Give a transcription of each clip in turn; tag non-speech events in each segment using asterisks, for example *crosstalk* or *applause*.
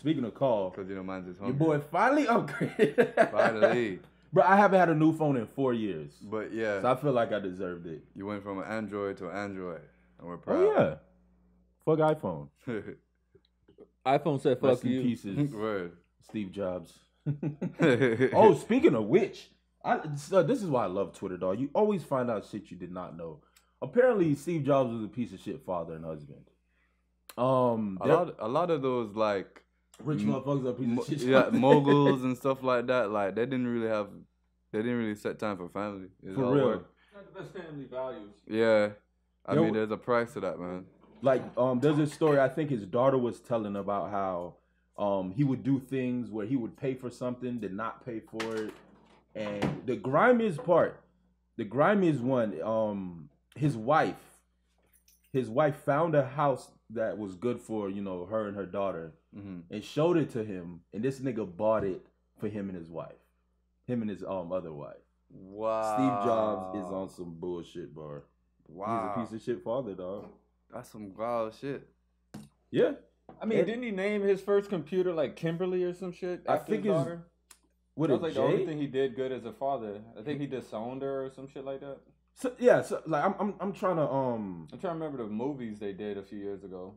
Speaking of call, Because you know mine's just your boy finally *laughs* upgraded. Finally. Bro, I haven't had a new phone in four years. But yeah, So I feel like I deserved it. you went from an Android to an Android, and we're proud. Oh yeah. Fuck iPhone. *laughs* iPhone said Rest fuck in you. pieces. *laughs* Word. Steve Jobs. oh, oh, speaking of which, I, so this is why I love Twitter, dog. You always find out shit you did not know. Apparently, Steve Jobs was a piece of shit father and husband. Um, a lot, a lot of those like, rich motherfuckers are a mo- of shit. yeah, *laughs* moguls and stuff like that. Like they didn't really have, they didn't really set time for family. It's For all real. work. Not the best family values. Yeah, I Yo- mean, there's a price to that, man. like um there's a story i think his daughter was telling about how um he would do things where he would pay for something did not pay for it and the grimiest part the grimiest one um his wife his wife found a house that was good for you know her and her daughter hmm and showed it to him and this nigga bought it for him and his wife him and his um other wife Wow. steve jobs is on some bullshit bar Wow. he's a piece of shit father dog That's some wild shit. yeah I mean, And- didn't he name his first computer like Kimberly or some shit? I think his daughter? what That was like the only thing he did good as a father. I think he disowned her or some shit like that. So, yeah, so like I'm, I'm I'm trying to um I'm trying to remember the movies they did a few years ago.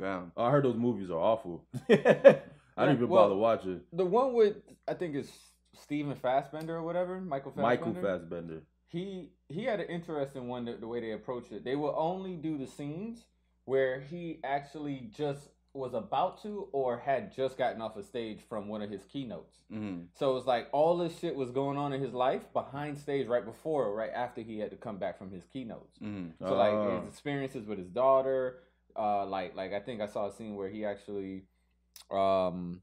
Damn. I heard those movies are awful. *laughs* I didn't even well, bother watching. The one with I think is Steven Fassbender or whatever, Michael Fassbender. Michael Fassbender. he he had an interesting one the, the way they approached it. They will only do the scenes where he actually just was about to or had just gotten off a stage from one of his keynotes. hmm So it's like all this shit was going on in his life behind stage right before or right after he had to come back from his keynotes. hmm So like Ah. his experiences with his daughter, uh, like like I think I saw a scene where he actually, um,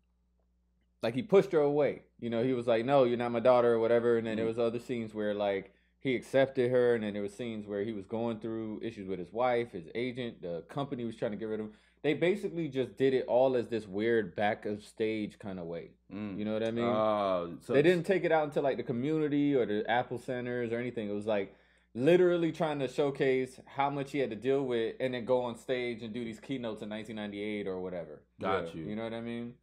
like he pushed her away. You know, he was like, "No, you're not my daughter" or whatever. And then there Mhm. was other scenes where like he accepted her, and then there was scenes where he was going through issues with his wife, his agent, the company was trying to get rid of him. They basically just did it all as this weird back of stage kind of way. mm You know what I mean? Ah, so they didn't take it out into like the community or the Apple centers or anything. It was like literally trying to showcase how much he had to deal with and then go on stage and do these keynotes in 1998 or whatever. Got Yeah, you. You know what I mean?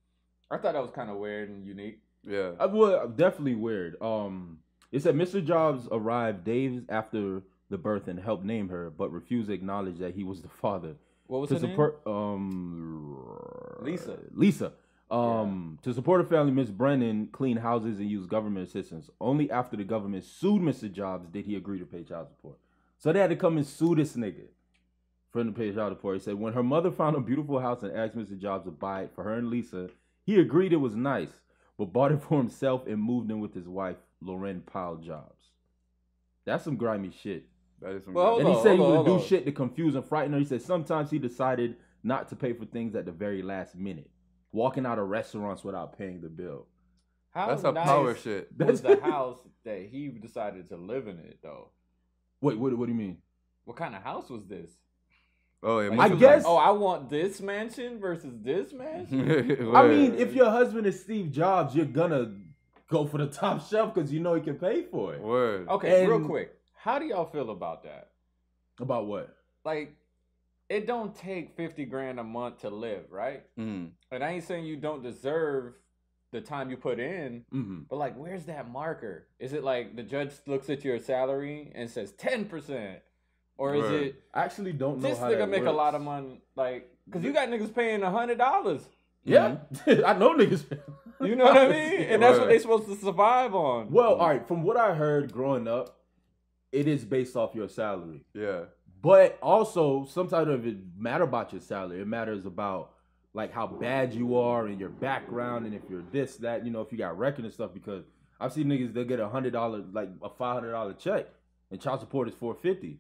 I thought that was kind of weird and unique. Yeah. I, well, definitely weird. Um, it said Mr. Jobs arrived days after the birth and helped name her, but refused to acknowledge that he was the father. What was to her name? um Lisa. Lisa. Um to support her family, Miss Brennan cleaned houses and used government assistance. Only after the government sued Mr. Jobs did he agree to pay child support. So they had to come and sue this nigga for him to pay child support. He said when her mother found a beautiful house and asked Mr. Jobs to buy it for her and Lisa, he agreed it was nice, but bought it for himself and moved in with his wife, Lauren Powell Jobs. That's some grimy shit. That is some. Well, good- And he on, said he would do on. shit to confuse and frighten her. He said sometimes he decided not to pay for things at the very last minute, walking out of restaurants without paying the bill. How That's a nice power shit. was the *laughs* house that he decided to live in it though? Wait, what, what do you mean? What kind of house was this? Oh yeah. Like, I guess- Like, oh, I want this mansion versus this mansion. *laughs* I mean, if your husband is Steve Jobs, you're gonna go for the top shelf because you know he can pay for it. word. Okay, real quick. How do y'all feel about that? About what? Like, it don't take 50 grand a month to live, right? Mm. And I ain't saying you don't deserve the time you put in, Mm-hmm. but like, where's that marker? Is it like the judge looks at your salary and says 10%? Or is Right. it I actually don't know this how nigga that make a lot of money? Like, because you got niggas paying $100. Yeah, *laughs* I know niggas. You *laughs* know what I mean? *laughs* And that's what they're supposed to survive on. Well, all right. From what I heard growing up, it is based off your salary. Yeah. But also, sometimes it doesn't matter about your salary. It matters about like how bad you are and your background, and if you're this, that, you know, if you got record and stuff. Because I've seen niggas they get a hundred dollar, like a five hundred dollar check, and child support is four fifty.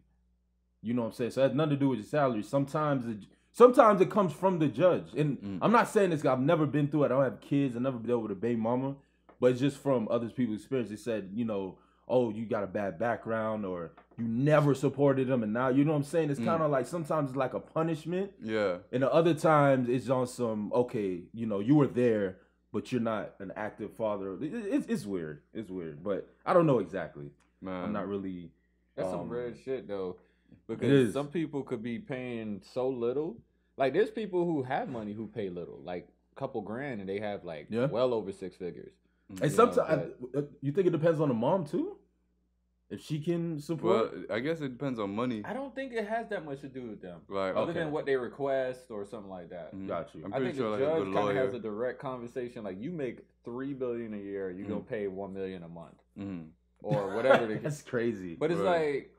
You know what I'm saying? So it has nothing to do with your salary. Sometimes it, sometimes it comes from the judge, and Mm. I'm not saying this. I've never been through it. I don't have kids. I've never dealt with a baby mama, but it's just from other people's experience. They said, you know, oh, you got a bad background, or you never supported them, and now you know what I'm saying. It's Mm. kind of like sometimes it's like a punishment, Yeah. and the other times it's on some okay, you know, you were there, but you're not an active father. It- it- It's it's weird. It's weird, but I don't know exactly. Man. I'm not really. That's some Um, red shit though. Because some people could be paying so little. Like there's people who have money who pay little. Like a couple grand and they have like Yeah. well over six figures. And Yeah, sometimes you think it depends on the mom too, if she can Well, support. I guess it depends on money. I don't think it has that much to do with them, Like, other okay. than what they request or something like that. mhm. Got you. I'm I think sure the like judge kind of has a direct conversation. Like you make three billion a year, you gonna Mhm. pay one million a month Mhm. or whatever. the, *laughs* That's crazy. but it's Right. like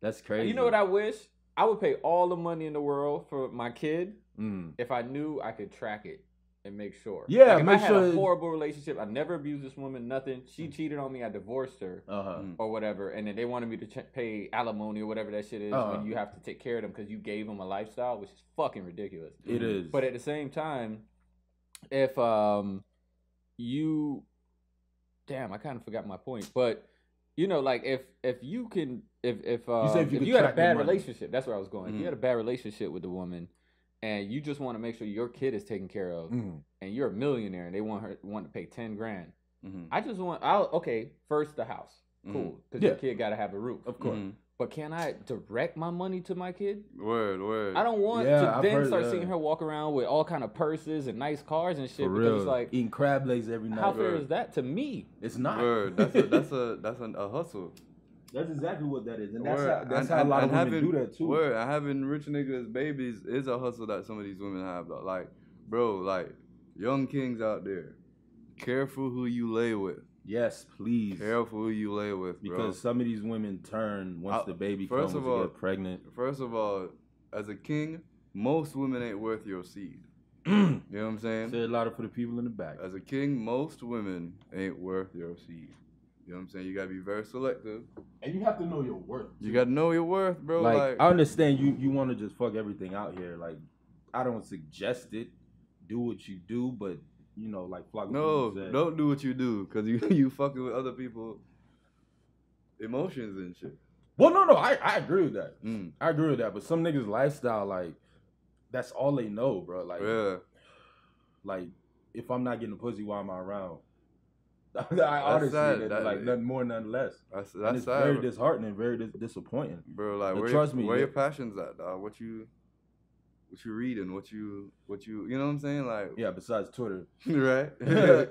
That's crazy. you know what I wish? I would pay all the money in the world for my kid Mm. if I knew I could track it and make sure. Yeah, like if I make had sure a horrible relationship, I never abused this woman, nothing. She cheated on me, I divorced her Uh huh. Mm. or whatever, and then they wanted me to ch- pay alimony or whatever that shit is Uh-huh. when you have to take care of them because you gave them a lifestyle, which is fucking ridiculous. It is. But at the same time, if um you damn, I kind of forgot my point. But you know, like if if you can if if um, said if you if you had a bad relationship, that's where I was going. If you Mhm. had a bad relationship with the woman and you just want to make sure your kid is taken care of Mm. and you're a millionaire and they want her want to pay 10 grand. Mhm. I just want I'll okay, first the house. Cool. Cuz your kid got to have a roof. Of course. But can I direct my money to my kid? Word, word. I don't want Yeah, to I've then start that. seeing her walk around with all kind of purses and nice cars and shit For because real. it's like eating crab legs every night. how fair Word. is that to me? It's not. Word. That's a that's a *laughs* that's an, a hustle. That's exactly what that is, and that's Word. how, that's And- how a and- lot of women having, do that too. Word. And having rich niggas babies is a hustle that some of these women have. Like, bro, like young kings out there, careful who you lay with. Yes, please. Careful who you lay with, bro. Because some of these women turn once I- the baby first comes of to all- get pregnant. First of all, as a king, most women ain't worth your seed. *clears throat* You know what I'm saying? a lot of for the people in the back. As a king, most women ain't worth your seed. You know what I'm saying? You gotta be very selective. And you have to know your worth. You gotta know your worth, bro. like, Like, I understand you you want to just fuck everything out here. Like I don't suggest it. Do what you do, but you know, like Flock no, said, don't do what you do, cause you *laughs* you fucking with other people emotions and shit. Well, no, no, I, I agree with that. Mm. I agree with that. But some niggas lifestyle, like that's all they know, bro. Like, Yeah, like if I'm not getting a pussy, why am I around? *laughs* I honestly, sad. that- That- like nothing more, nothing less. that's And it's sad, very disheartening, very dis- disappointing. bro. Like, where trust your, me, where yeah. your passions at, dog? What you what you reading? What you what you you know what I'm saying? Like, Yeah, besides Twitter. *laughs* right, *laughs* and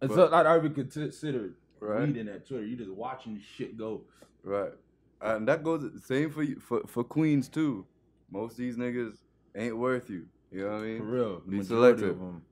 But- I don't even consider right. reading at Twitter. You just watching shit go. Right. And that goes the same for you for, for queens too. Most of these niggas ain't worth you. You know what I mean For real. The Be majority selective. of them.